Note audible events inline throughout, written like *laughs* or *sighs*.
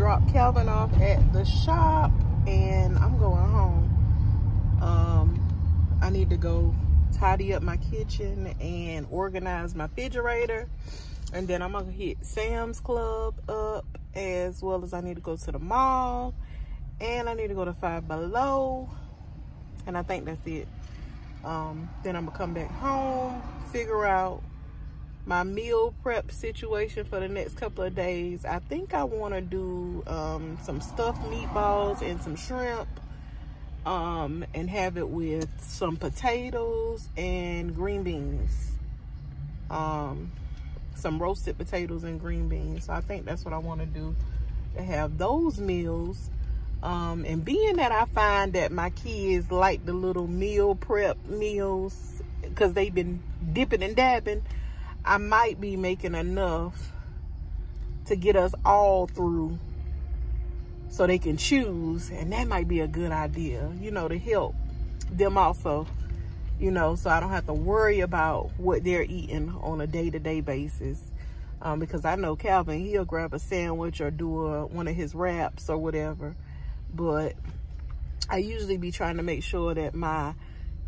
Dropped Calvin off at the shop and I'm going home. Um, I need to go tidy up my kitchen and organize my refrigerator. And then I'm gonna hit Sam's Club up as well as I need to go to the mall and I need to go to Five Below. And I think that's it. Um, then I'm gonna come back home, figure out my meal prep situation for the next couple of days. I think I wanna do um, some stuffed meatballs and some shrimp um, and have it with some potatoes and green beans. Um, some roasted potatoes and green beans. So I think that's what I want to do to have those meals. Um, and being that I find that my kids like the little meal prep meals because they've been dipping and dabbing, I might be making enough to get us all through so they can choose. And that might be a good idea, you know, to help them also you know, so I don't have to worry about what they're eating on a day-to-day -day basis. Um, because I know Calvin, he'll grab a sandwich or do a, one of his wraps or whatever. But I usually be trying to make sure that my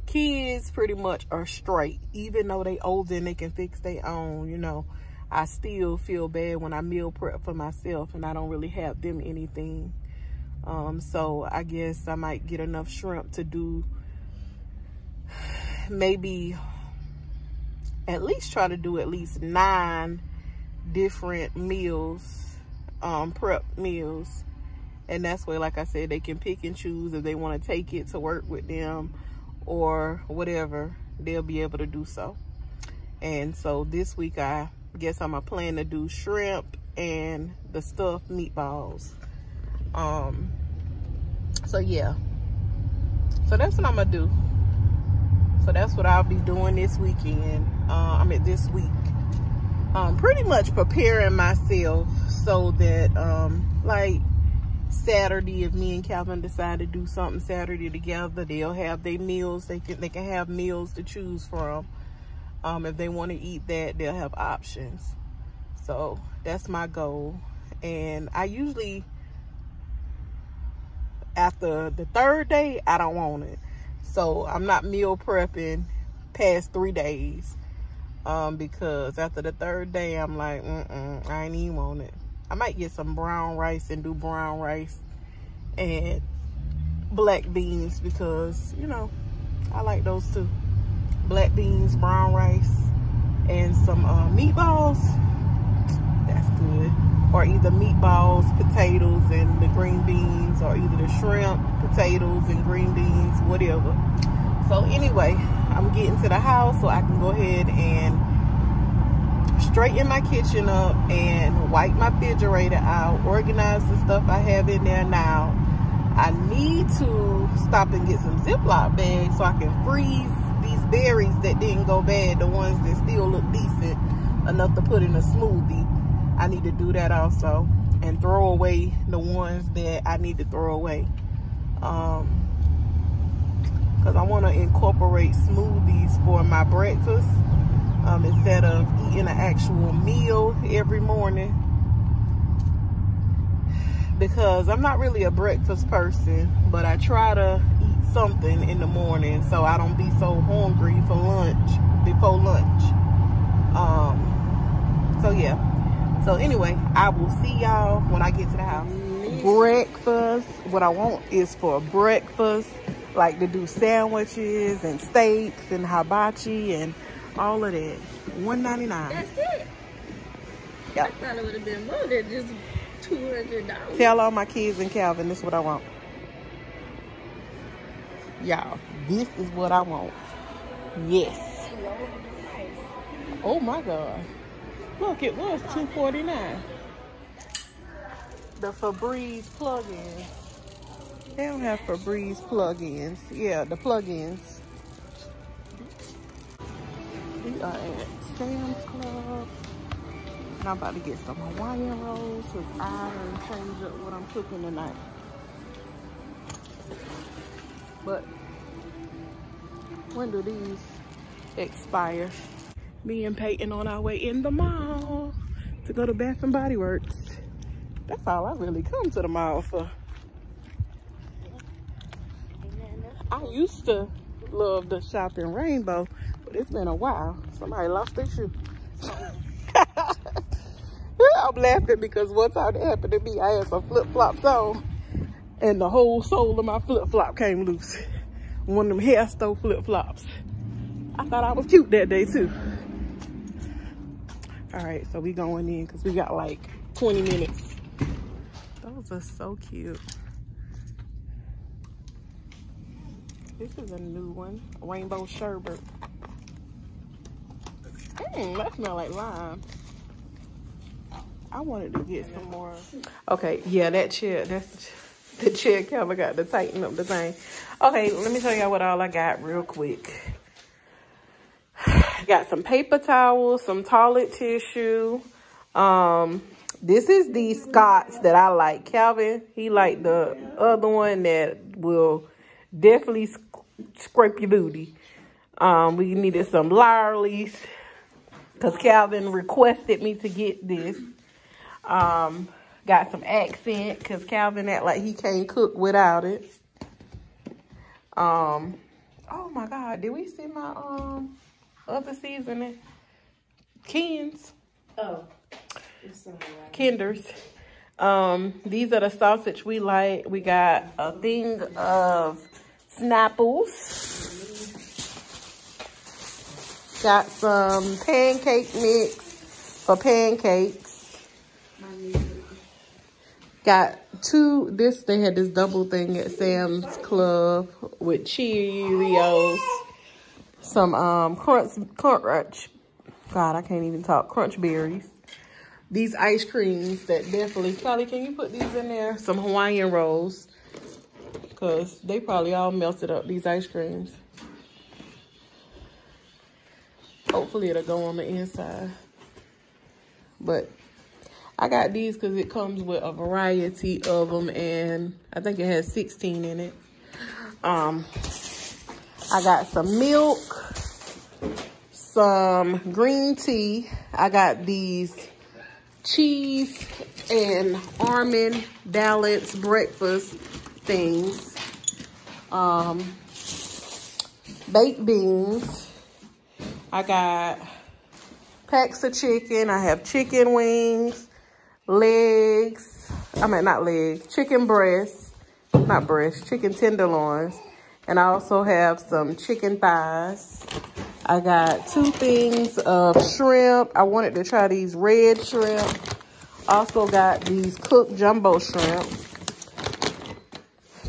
kids pretty much are straight. Even though they older and they can fix their own, you know, I still feel bad when I meal prep for myself and I don't really have them anything. Um, so I guess I might get enough shrimp to do maybe at least try to do at least nine different meals, um, prep meals. And that's where, like I said, they can pick and choose if they want to take it to work with them or whatever, they'll be able to do so. And so this week, I guess I'm a plan to do shrimp and the stuffed meatballs. Um, so yeah, so that's what I'm gonna do. So that's what I'll be doing this weekend. Uh, I mean, this week. Um, pretty much preparing myself so that, um, like, Saturday, if me and Calvin decide to do something Saturday together, they'll have their meals. They can, they can have meals to choose from. Um, if they want to eat that, they'll have options. So that's my goal. And I usually, after the third day, I don't want it. So I'm not meal prepping past three days. Um, because after the third day, I'm like, mm-mm, I ain't even want it. I might get some brown rice and do brown rice and black beans because, you know, I like those too. Black beans, brown rice, and some uh, meatballs. That's good. Or either meatballs, potatoes, and the green beans, or either the shrimp, potatoes, and green beans, whatever. So anyway, I'm getting to the house so I can go ahead and straighten my kitchen up and wipe my refrigerator out, organize the stuff I have in there now. I need to stop and get some Ziploc bags so I can freeze these berries that didn't go bad, the ones that still look decent enough to put in a smoothie. I need to do that also and throw away the ones that I need to throw away. Um, because I want to incorporate smoothies for my breakfast um, instead of eating an actual meal every morning. Because I'm not really a breakfast person but I try to eat something in the morning so I don't be so hungry for lunch before lunch. Um so yeah. So anyway I will see y'all when I get to the house. Breakfast what I want is for breakfast like to do sandwiches and steaks and hibachi and all of that. One ninety nine. That's it. Yep. I thought it would have been more than just two hundred dollars. Tell all my kids and Calvin this is what I want. Y'all, this is what I want. Yes. Oh my God. Look, it was two forty nine. The Febreze plug-in. They don't have Febreze plugins. Yeah, the plugins. Are at Sam's Club. And I'm about to get some Hawaiian rolls with iron change up what I'm cooking tonight. But when do these expire. Me and Peyton on our way in the mall to go to Bath and Body Works. That's all I really come to the mall for. I used to love the shopping rainbow, but it's been a while. Somebody lost their shoe. *laughs* I'm laughing because one time it happened to me, I had some flip-flops on and the whole sole of my flip-flop came loose. One of them hair store flip-flops. I thought I was cute that day too. All right, so we going in because we got like 20 minutes. Those are so cute. This is a new one, rainbow sherbet. That smell like lime. I wanted to get some more. Okay, yeah, that chair, that's the chair cover got to tighten up the thing. Okay, let me show y'all what all I got real quick. *sighs* Got some paper towels, some toilet tissue. Um, this is the Scott's that I like. Calvin, he like the other one that will definitely sc scrape your booty. Um, we needed some Lawry's because Calvin requested me to get this. Um, got some accent because Calvin act like he can't cook without it. Um, oh my God, did we see my um other seasoning? Kins. Oh. Kinders. Um, these are the sausage we like. We got a thing of Snapples. Got some pancake mix for pancakes. Got two, this, they had this double thing at Sam's Club with Cheerios. Some um crunch, crunch, God, I can't even talk, crunch berries. These ice creams that definitely, Probably, can you put these in there? Some Hawaiian rolls. Because they probably all melted up, these ice creams. Hopefully it'll go on the inside. But I got these because it comes with a variety of them and I think it has 16 in it. Um, I got some milk, some green tea. I got these cheese and almond balance breakfast things. Um, baked beans. I got packs of chicken. I have chicken wings legs, I mean not legs, chicken breasts, not breasts, chicken tenderloins. And I also have some chicken thighs. I got two things of shrimp. I wanted to try these red shrimp. Also got these cooked jumbo shrimp.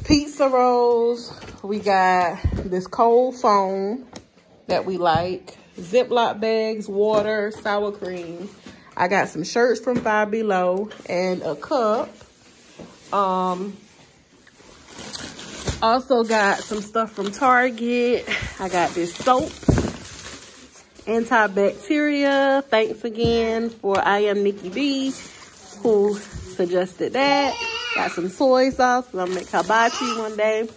Pizza rolls. We got this cold foam that we like. Ziploc bags, water, sour cream. I got some shirts from Five Below and a cup. Um, also got some stuff from Target. I got this soap, antibacteria. Thanks again for I am Nikki B, who suggested that. Got some soy sauce. I'm gonna make hibachi one day.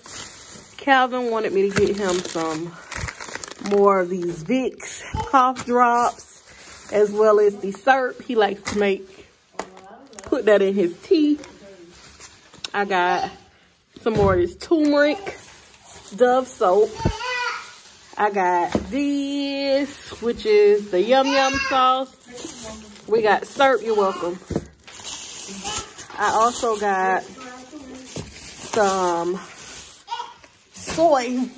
Calvin wanted me to get him some more of these Vicks cough drops as well as the syrup he likes to make. Put that in his tea. I got some more of this turmeric Dove soap. I got this, which is the Yum Yum sauce. We got syrup, you're welcome. I also got some soy,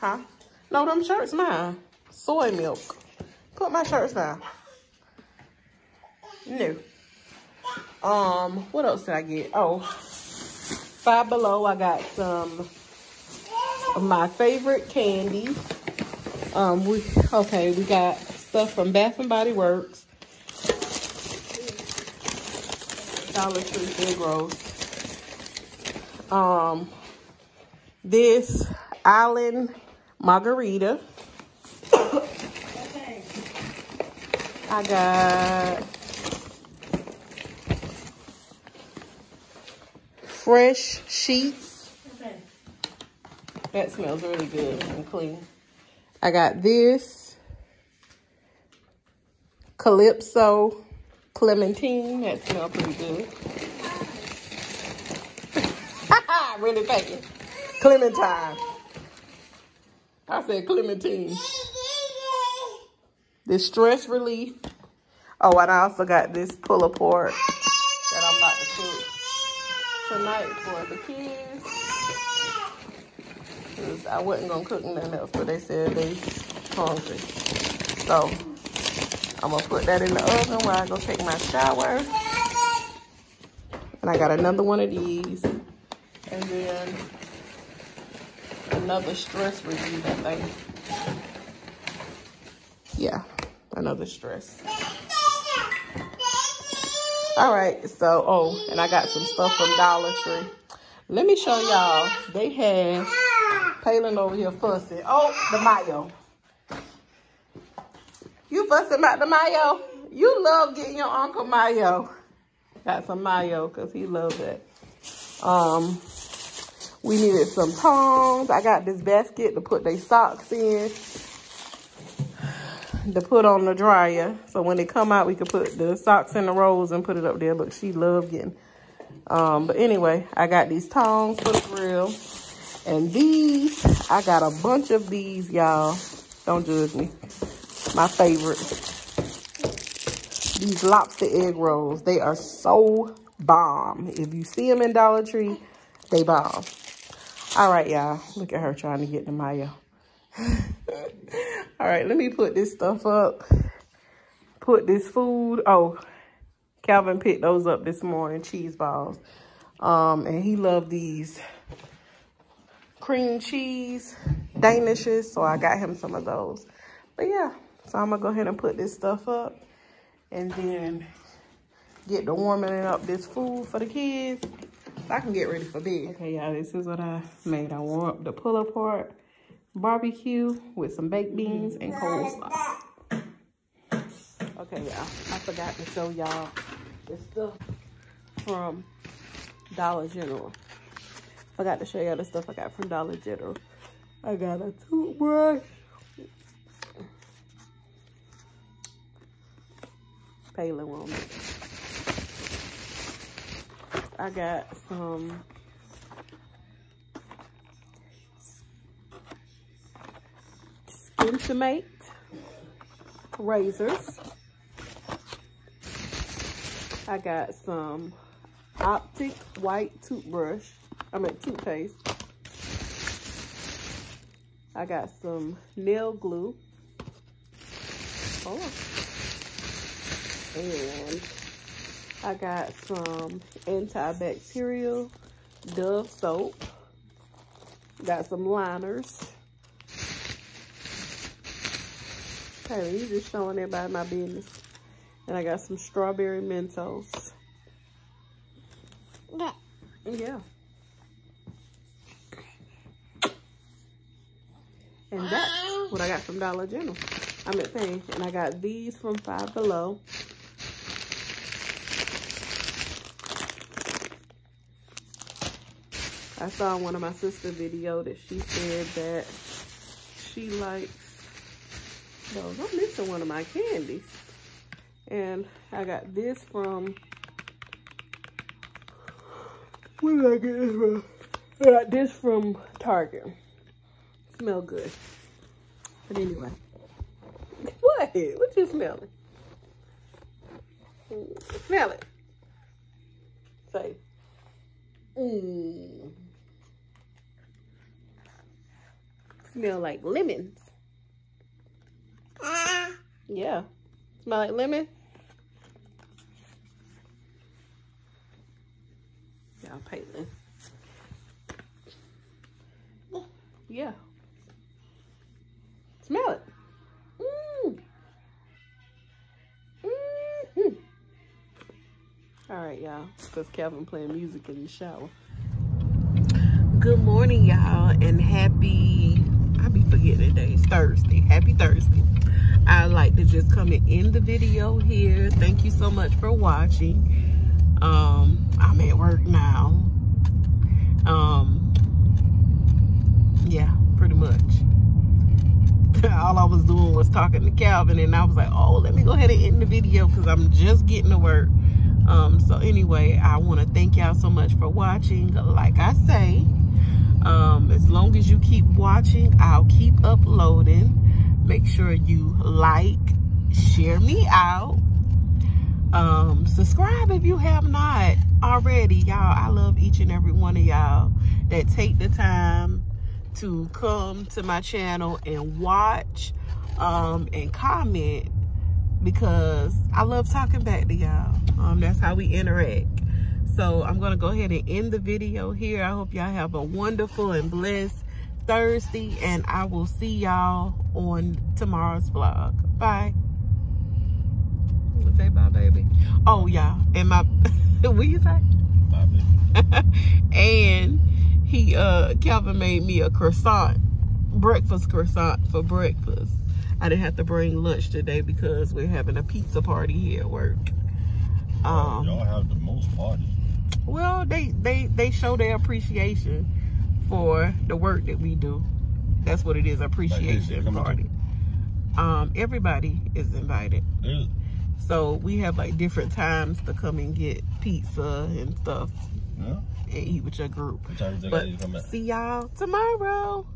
huh? No, them shirts mine. Soy milk. Put my shirts down. No. Um, what else did I get? Oh, Five Below, I got some of my favorite candies. Um, we, okay, we got stuff from Bath and Body Works. Dollar Tree Big Rose. Um, this Island Margarita. I got fresh sheets. That smells really good and clean. I got this. Calypso Clementine. That smells pretty good. *laughs* really thinking. Clementine. I said Clementine. This stress relief. Oh, and I also got this pull apart that I'm about to cook tonight for the kids. Cause I wasn't gonna cook nothing else, but they said they hungry. So I'm gonna put that in the oven while I go take my shower. And I got another one of these. And then another stress relief, I think. Yeah, another stress. All right, so, oh, and I got some stuff from Dollar Tree. Let me show y'all. They have Palin over here fussing. Oh, the mayo. You fussing about the mayo? You love getting your uncle mayo. Got some mayo because he loves it. Um, we needed some tongs. I got this basket to put their socks in. To put on the dryer. So when they come out, we could put the socks in the rolls and put it up there. Look, she loved getting. Um, but anyway, I got these tongs for the grill. And these, I got a bunch of these, y'all. Don't judge me. My favorite. These lobster egg rolls. They are so bomb. If you see them in Dollar Tree, they bomb. All right, y'all. Look at her trying to get the mayo. *laughs* All right, let me put this stuff up. Put this food. Oh, Calvin picked those up this morning, cheese balls. Um, and he loved these cream cheese danishes, so I got him some of those. But yeah, so I'm gonna go ahead and put this stuff up and then get the warming up this food for the kids. I can get ready for bed. Okay, y'all, this is what I made. I warmed up the pull apart barbecue with some baked beans and coleslaw. Okay, y'all, I forgot to show y'all the stuff from Dollar General. I forgot to show y'all the stuff I got from Dollar General. I got a toothbrush. Palin won't I got some Skin razors. I got some Optic white toothbrush. I mean toothpaste. I got some nail glue. Oh. And I got some antibacterial Dove soap. Got some liners. Okay, you just showing everybody my business. And I got some strawberry Mentos. Yeah. Yeah. And that's what I got from Dollar General. I'm at saying, and I got these from Five Below. I saw one of my sister video that she said that she likes those. I'm missing one of my candies. And I got this from, where did I get this from? I got this from Target. Smell good. But anyway. What? What you smelling? Smell it. Say. Mmm. Smell like lemons. Ah. Yeah. Smell like lemon? Yeah, Palin. Yeah. Smell it. Mm. Mm -hmm. All right, y'all. Because Calvin playing music in the shower. Good morning, y'all, and happy be forgetting today. It's Thursday. Happy Thursday. I'd like to just come and end the video here. Thank you so much for watching. Um, I'm at work now. Um, yeah, pretty much. *laughs* all I was doing was talking to Calvin and I was like, oh, let me go ahead and end the video because I'm just getting to work. Um, so anyway, I want to thank y'all so much for watching. Like I say, um, as long as you keep watching, I'll keep uploading. Make sure you like, share me out. Um, subscribe if you have not already. Y'all, I love each and every one of y'all that take the time to come to my channel and watch um, and comment because I love talking back to y'all. Um, that's how we interact. So I'm going to go ahead and end the video here. I hope y'all have a wonderful and blessed Thursday. And I will see y'all on tomorrow's vlog. Bye. Say bye, baby. Oh, y'all. And my... *laughs* what you say? Bye, baby. *laughs* and he uh Calvin made me a croissant, breakfast croissant for breakfast. I didn't have to bring lunch today because we're having a pizza party here at work. Um, Y'all have the most parties. Well, they they they show their appreciation for the work that we do. That's what it is, appreciation like party. Um, everybody is invited. Yeah. So we have like different times to come and get pizza and stuff. Yeah and eat with your group. But see y'all tomorrow.